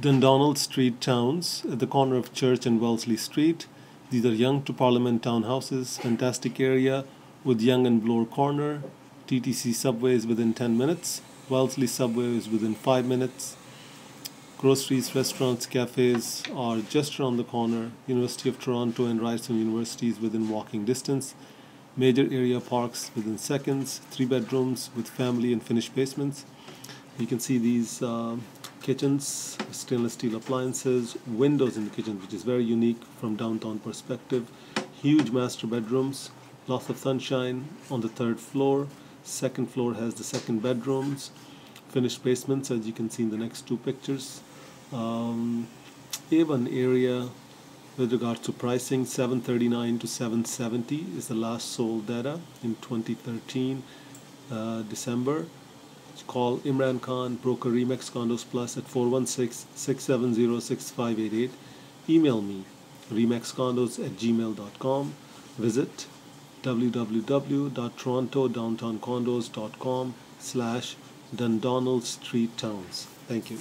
Dundonald Street Towns at the corner of Church and Wellesley Street. These are Yonge to Parliament townhouses, fantastic area with Yonge and Bloor Corner. TTC subway is within 10 minutes. Wellesley subway is within 5 minutes. Groceries, restaurants, cafes are just around the corner. University of Toronto and Ryerson University is within walking distance. Major area parks within seconds. Three bedrooms with family and finished basements. You can see these uh, kitchens, stainless steel appliances, windows in the kitchen, which is very unique from downtown perspective. Huge master bedrooms, lots of sunshine on the third floor. Second floor has the second bedrooms, finished basements, as you can see in the next two pictures. Um, A1 area with regards to pricing 739 to 770 is the last sold data in 2013 uh, December call Imran Khan, broker Remax Condos Plus at 416-670-6588. Email me, remaxcondos at gmail.com. Visit www.torontodowntowncondos.com slash Dundonald Street Towns. Thank you.